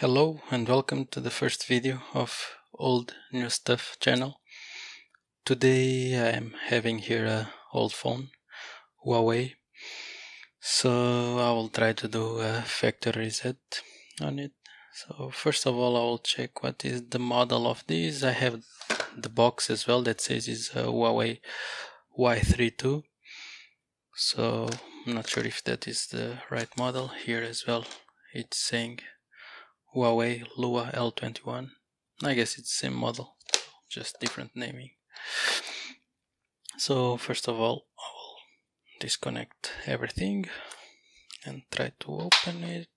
Hello and welcome to the first video of Old Niu Stuff channel. Today I am having here a old phone, Huawei. So I will try to do a factory reset on it. So first of all I will check what is the model of this. I have the box as well that says it's a Huawei Y3 II. So I'm not sure if that is the right model here as well. It's saying Huawei Lua L21. I guess it's the same model, just different naming. So first of all, I will disconnect everything and try to open it.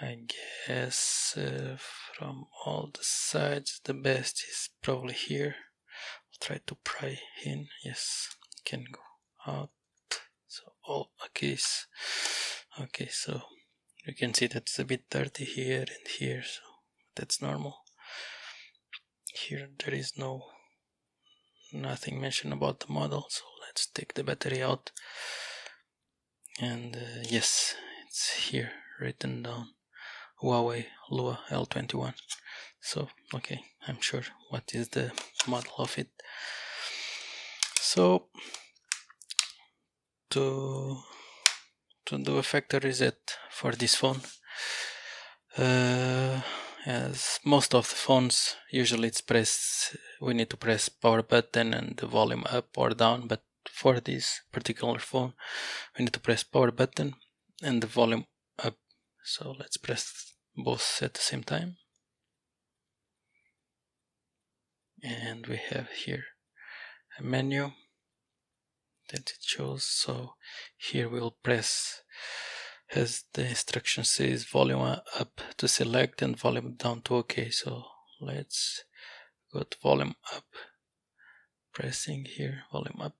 I guess uh, from all the sides the best is probably here. I'll try to pry in. Yes, can go out. So all okay. Okay, so you can see that it's a bit dirty here and here so that's normal. Here there is no nothing mentioned about the model so let's take the battery out. And uh, yes it's here written down. Huawei Lua L21 so okay I'm sure what is the model of it. So to to do a factory reset for this phone. Uh, as most of the phones, usually it's press, we need to press power button and the volume up or down, but for this particular phone, we need to press power button and the volume up. So let's press both at the same time. And we have here a menu that it shows. So here we'll press as the instruction says volume up to select and volume down to ok so let's go to volume up pressing here volume up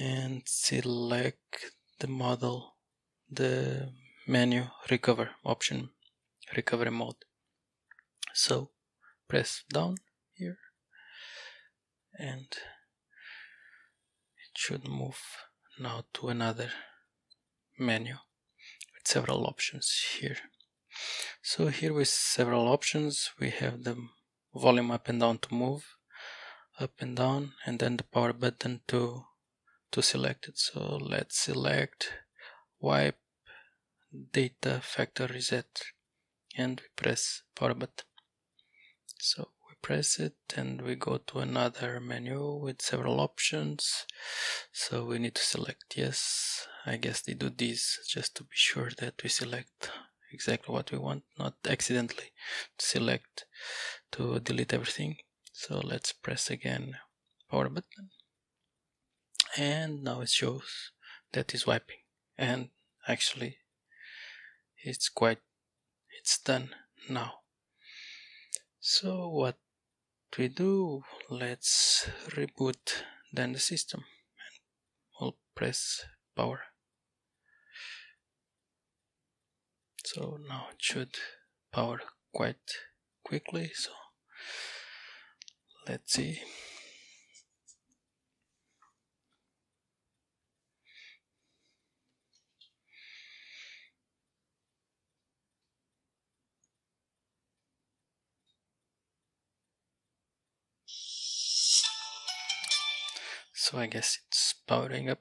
and select the model the menu recover option recovery mode. So press down here and should move now to another menu with several options here. So here with several options we have the volume up and down to move, up and down and then the power button to to select it. So let's select wipe data factory reset and we press power button. So press it and we go to another menu with several options. So we need to select yes I guess they do this just to be sure that we select exactly what we want not accidentally select to delete everything. So let's press again power button. And now it shows that is wiping. And actually it's quite it's done now. So what we do let's reboot then the system and we'll press power. So now it should power quite quickly so let's see so I guess it's powering up.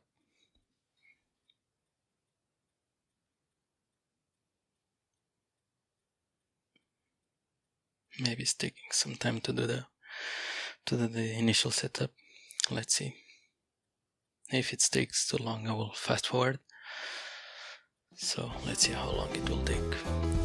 Maybe it's taking some time to do the to do the initial setup. Let's see. If it takes too long, I will fast forward. So let's see how long it will take.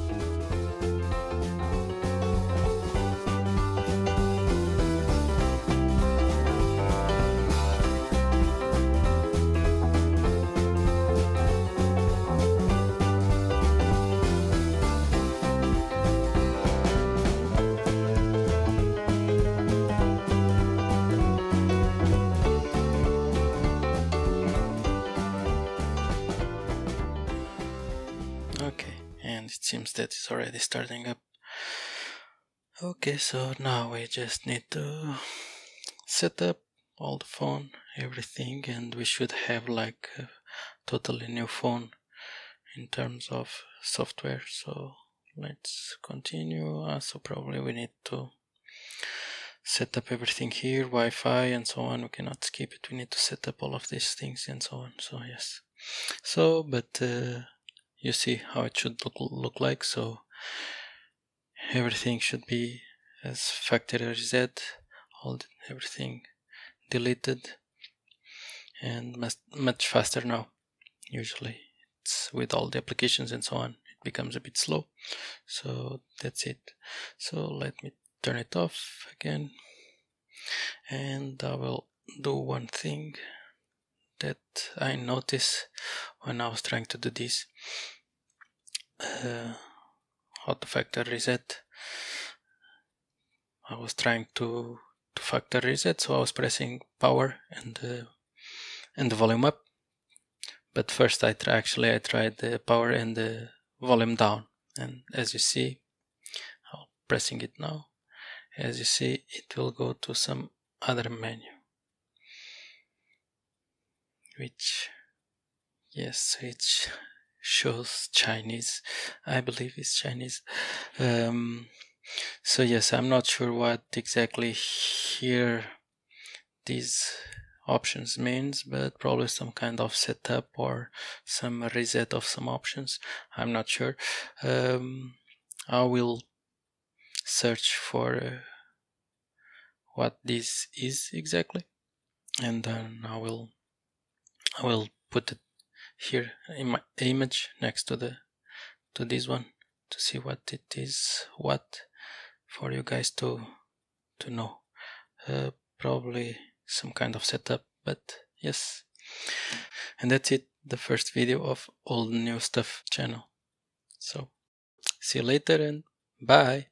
It seems that it's already starting up. Okay so now we just need to set up all the phone everything and we should have like a totally new phone in terms of software. So let's continue. Uh, so probably we need to set up everything here Wi-Fi and so on. We cannot skip it. We need to set up all of these things and so on. So yes. So but uh, you see how it should look, look like. So everything should be as factory reset all the, everything deleted and much, much faster now. Usually it's with all the applications and so on it becomes a bit slow. So that's it. So let me turn it off again. And I will do one thing that I noticed when I was trying to do this. Uh, auto factory reset. I was trying to to factory reset so I was pressing power and uh, and the volume up. But first I try, actually I tried the power and the volume down. And as you see I'm pressing it now. As you see it will go to some other menu which yes it shows Chinese. I believe it's Chinese. Um, so yes I'm not sure what exactly here these options means but probably some kind of setup or some reset of some options. I'm not sure. Um, I will search for uh, what this is exactly and then I will I will put it here in my image next to the to this one to see what it is what for you guys to to know. Uh, probably some kind of setup but yes. And that's it the first video of all the new stuff channel. So see you later and bye